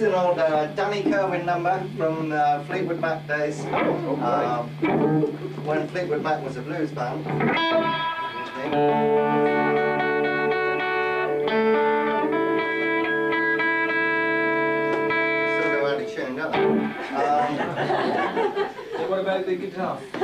This is an old uh, Danny Kirwan number from uh, Fleetwood Mac days. Um, when Fleetwood Mac was a blues band. Still go out of tune, don't they? Um, What about the guitar? uh,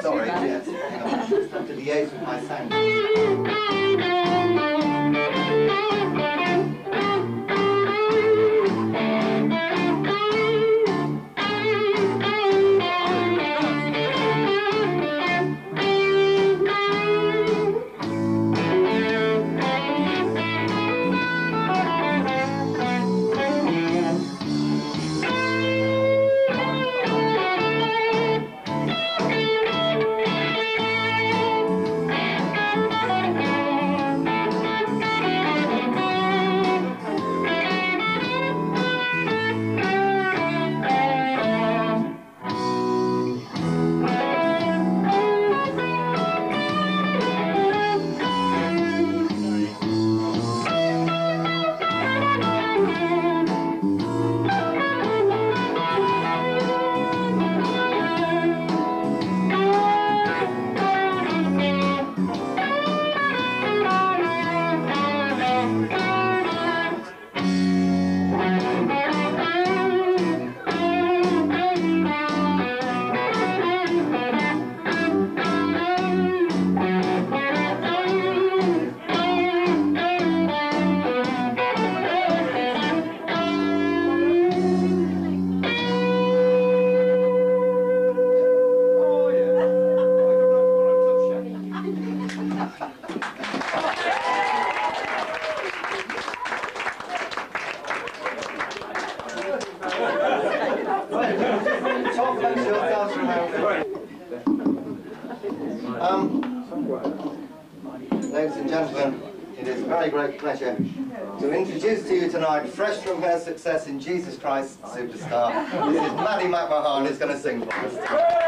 sorry, yes. hang on. To liaise with my sound. Um, ladies and gentlemen, it is a very great pleasure to introduce to you tonight, fresh from her success in Jesus Christ Superstar, this is Maddie McMahon who's going to sing for us.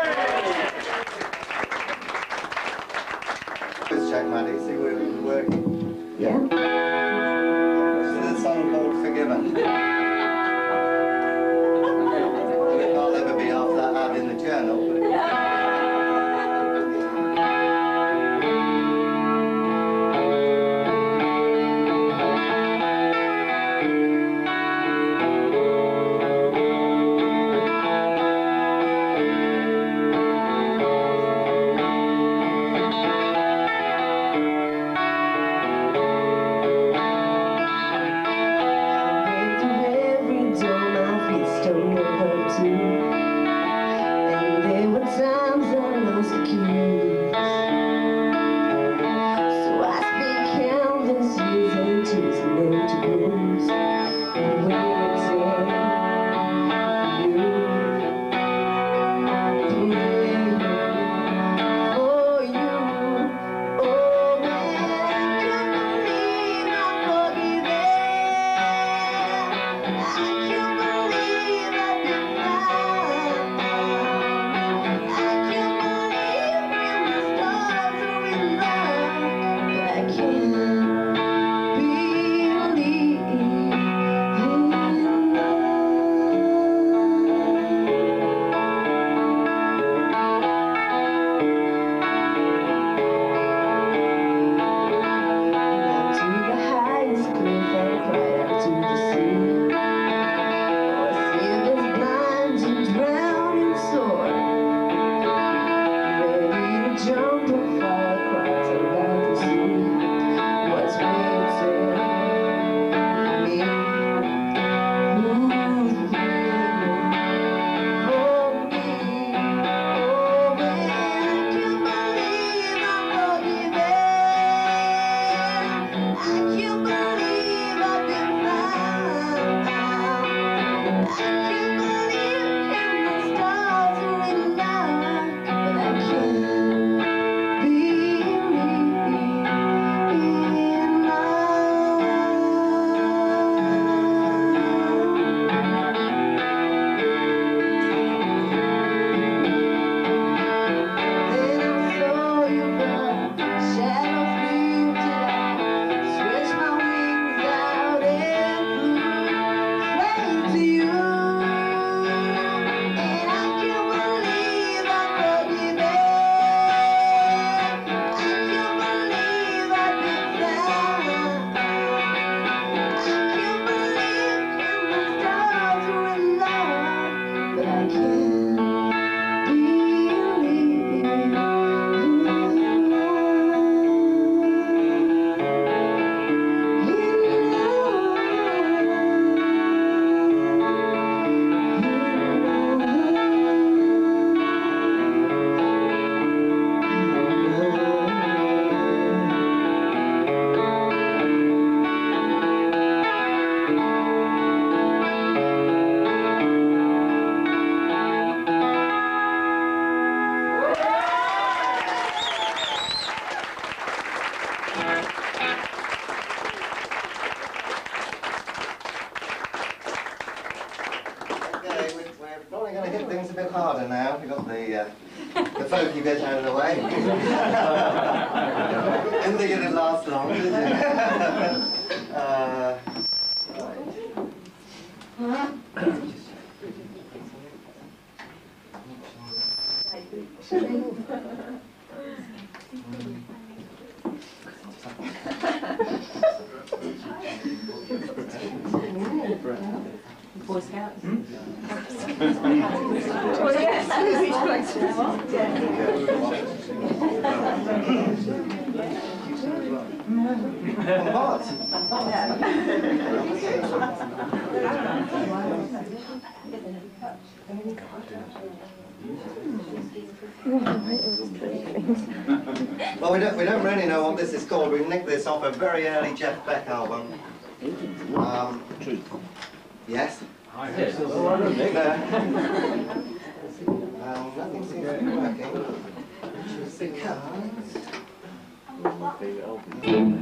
Boy Scouts. Hmm? well, we don't, we don't really know what this is called. We nicked this off a very early Jeff Beck album. Um, Yes? Hi, have still Well, nothing seems to be working. because.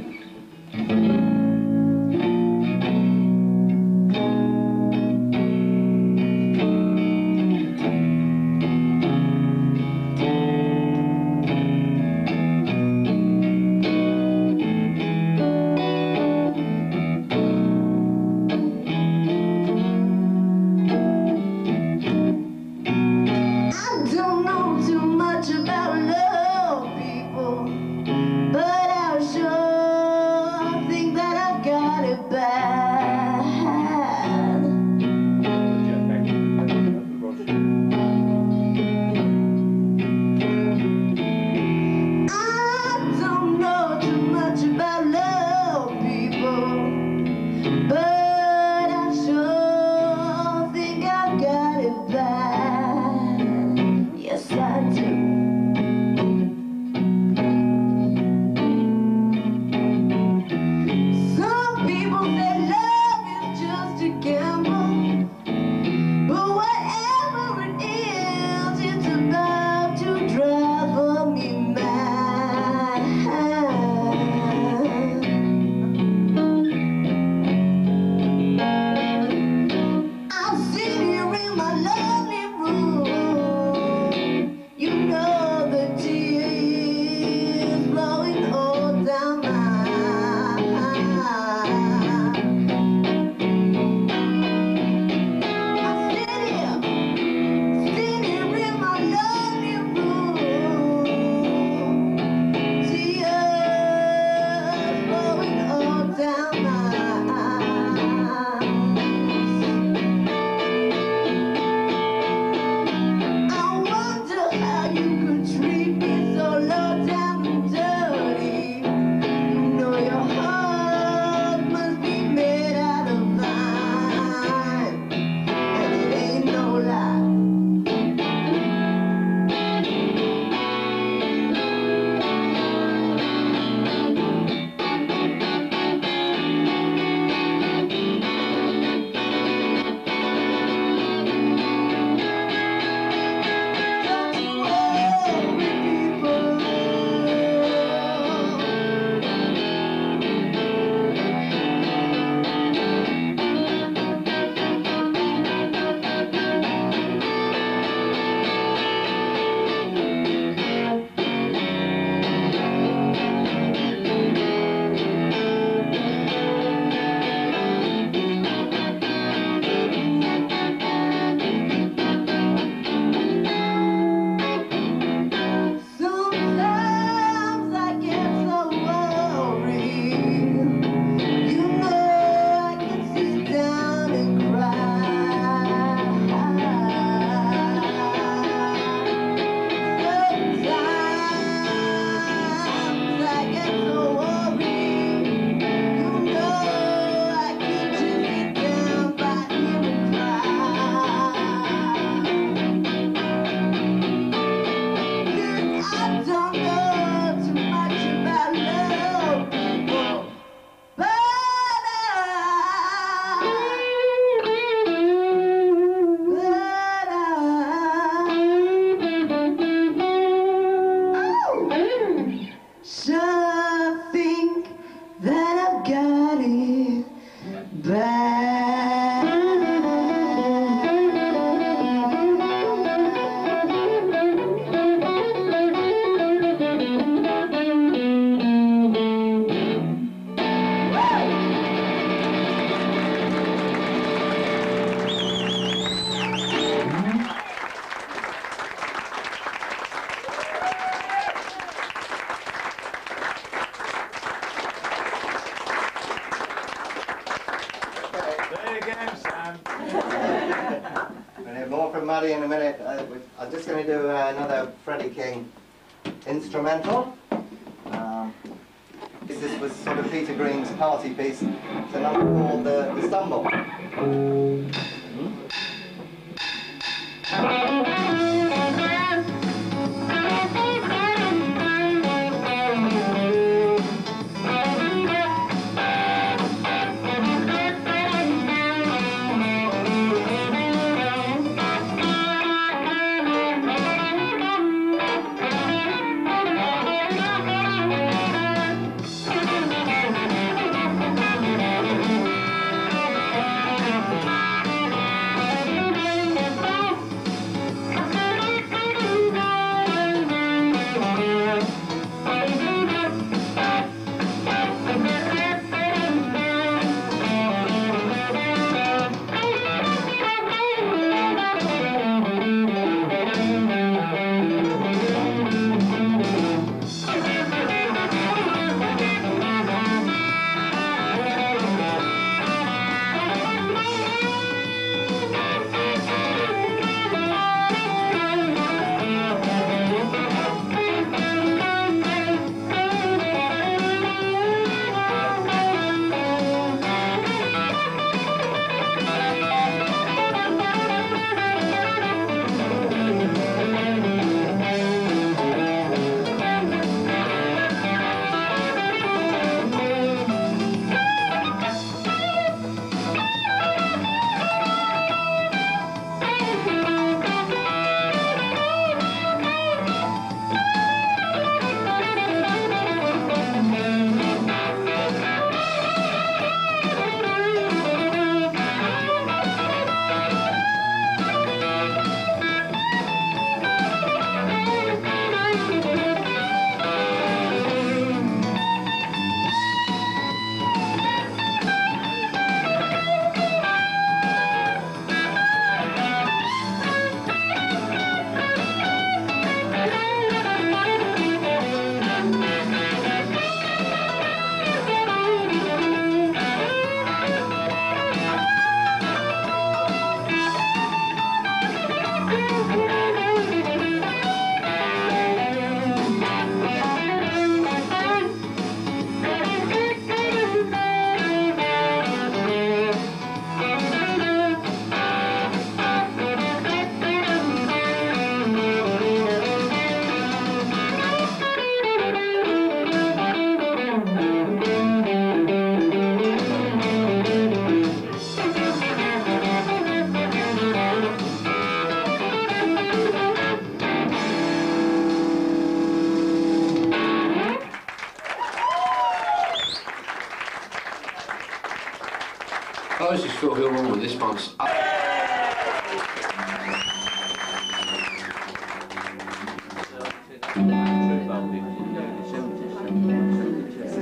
this was sort of Peter Green's party piece. It's a number called The, the Stumble. Mm -hmm.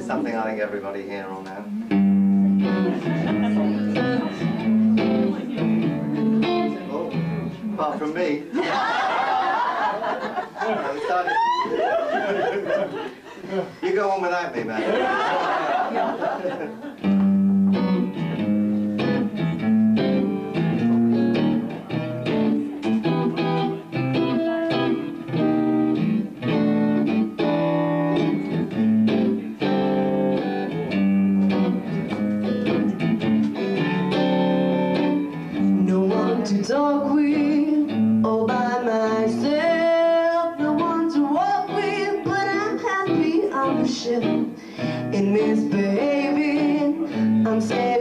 something I think everybody here will know. Oh, apart from me. you go on without me, man. in this baby. I'm scared